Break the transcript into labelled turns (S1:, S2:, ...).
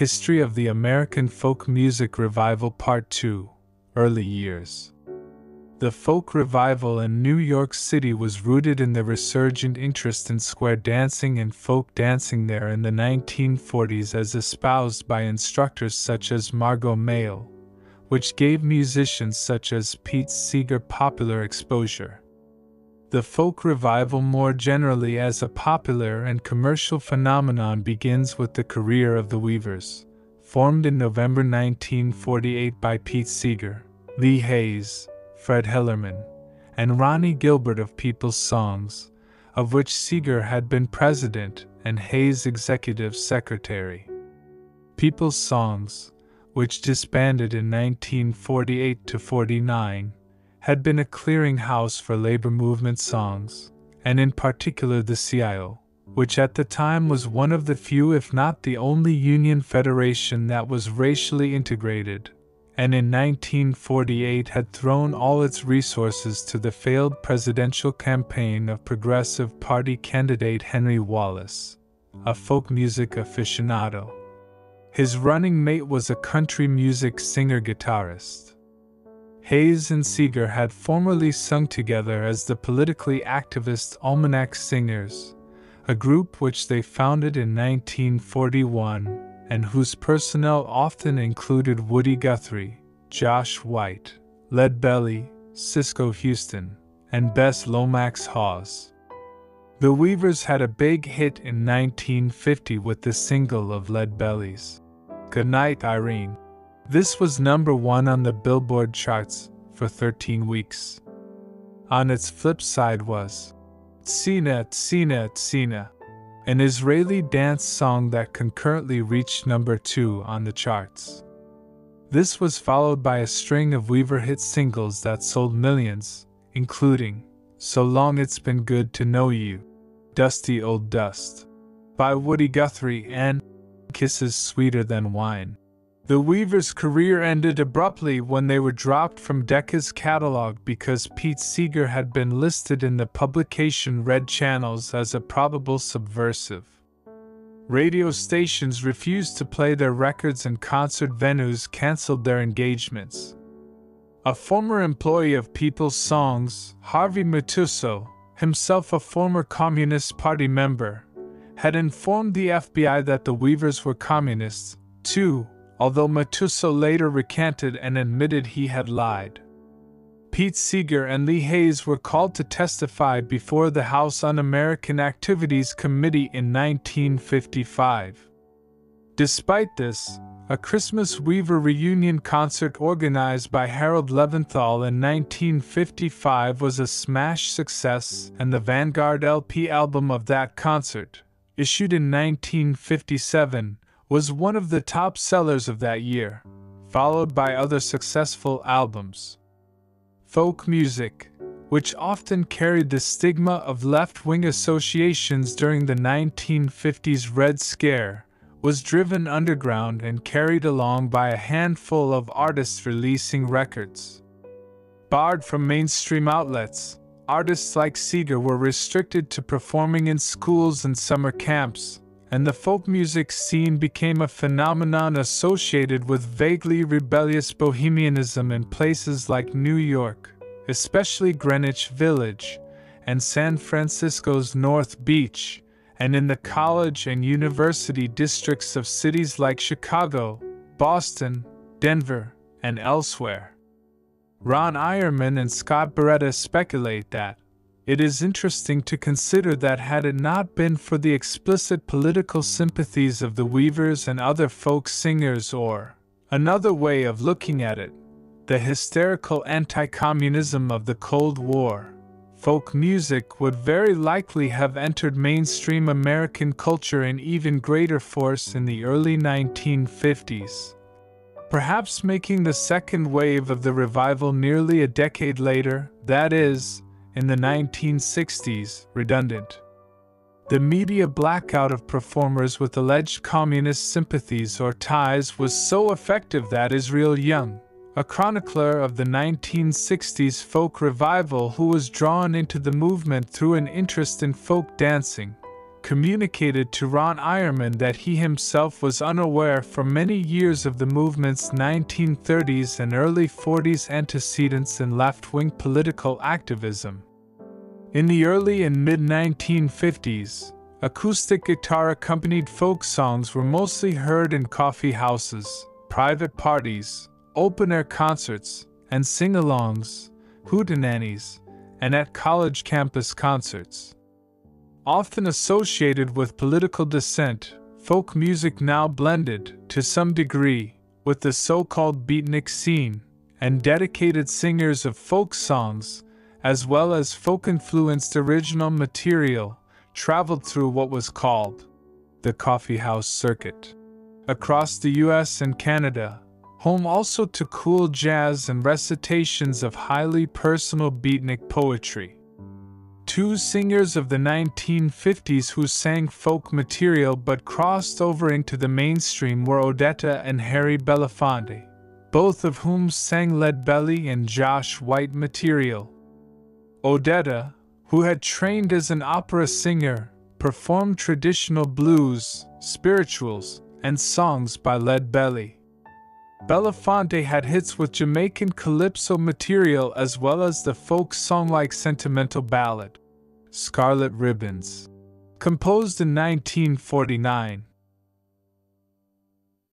S1: History of the American Folk Music Revival Part 2 Early Years. The folk revival in New York City was rooted in the resurgent interest in square dancing and folk dancing there in the 1940s as espoused by instructors such as Margot Mayo, which gave musicians such as Pete Seeger popular exposure the folk revival more generally as a popular and commercial phenomenon begins with the career of the Weavers, formed in November 1948 by Pete Seeger, Lee Hays, Fred Hellerman, and Ronnie Gilbert of People's Songs, of which Seeger had been president and Hays executive secretary. People's Songs, which disbanded in 1948 to 49, had been a clearinghouse for labor movement songs, and in particular the CIO, which at the time was one of the few, if not the only, union federation that was racially integrated, and in 1948 had thrown all its resources to the failed presidential campaign of Progressive Party candidate Henry Wallace, a folk music aficionado. His running mate was a country music singer guitarist. Hays and Seeger had formerly sung together as the politically activist Almanac Singers, a group which they founded in 1941 and whose personnel often included Woody Guthrie, Josh White, Lead Belly, Cisco Houston, and Bess Lomax Hawes. The Weavers had a big hit in 1950 with the single of Lead Belly's Goodnight Irene. This was number one on the Billboard charts for 13 weeks. On its flip side was Tzena Tzena Tzena, an Israeli dance song that concurrently reached number two on the charts. This was followed by a string of Weaver hit singles that sold millions, including So Long It's Been Good to Know You, Dusty Old Dust, by Woody Guthrie, and Kisses Sweeter Than Wine. The Weavers' career ended abruptly when they were dropped from Decca's catalog because Pete Seeger had been listed in the publication Red Channels as a probable subversive. Radio stations refused to play their records and concert venues canceled their engagements. A former employee of People's Songs, Harvey Matusow, himself a former Communist Party member, had informed the FBI that the Weavers were communists, too, although Matusow later recanted and admitted he had lied. Pete Seeger and Lee Hays were called to testify before the House Un American Activities Committee in 1955. Despite this, a Christmas Weaver reunion concert organized by Harold Leventhal in 1955 was a smash success, and the Vanguard LP album of that concert, issued in 1957, was one of the top sellers of that year, followed by other successful albums. Folk music, which often carried the stigma of left wing associations during the 1950s Red Scare, was driven underground and carried along by a handful of artists releasing records. Barred from mainstream outlets, artists like Seeger were restricted to performing in schools and summer camps, and the folk music scene became a phenomenon associated with vaguely rebellious bohemianism in places like New York, especially Greenwich Village, and San Francisco's North Beach, and in the college and university districts of cities like Chicago, Boston, Denver, and elsewhere. Ron Eyerman and Scott Barretta speculate that, it is interesting to consider that had it not been for the explicit political sympathies of the Weavers and other folk singers, or, another way of looking at it, the hysterical anti communism of the Cold War, folk music would very likely have entered mainstream American culture in even greater force in the early 1950s. Perhaps making the second wave of the revival nearly a decade later, that is, in the 1960s redundant. The media blackout of performers with alleged communist sympathies or ties was so effective that Israel Young, a chronicler of the 1960s folk revival who was drawn into the movement through an interest in folk dancing, communicated to Ron Eyerman that he himself was unaware for many years of the movement's 1930s and early 40s antecedents in left wing political activism. In the early and mid 1950s, acoustic guitar accompanied folk songs were mostly heard in coffee houses, private parties, open air concerts, and sing alongs, hootenannies, and at college campus concerts. Often associated with political dissent, folk music now blended, to some degree, with the so called beatnik scene, and dedicated singers of folk songs, as well as folk influenced original material, traveled through what was called the coffeehouse circuit. Across the US and Canada, home also to cool jazz and recitations of highly personal beatnik poetry. Two singers of the 1950s who sang folk material but crossed over into the mainstream were Odetta and Harry Belafonte, both of whom sang Lead Belly and Josh White material. Odetta, who had trained as an opera singer, performed traditional blues, spirituals, and songs by Lead Belly. Belafonte had hits with Jamaican calypso material as well as the folk song like sentimental ballad, Scarlet Ribbons. Composed in 1949,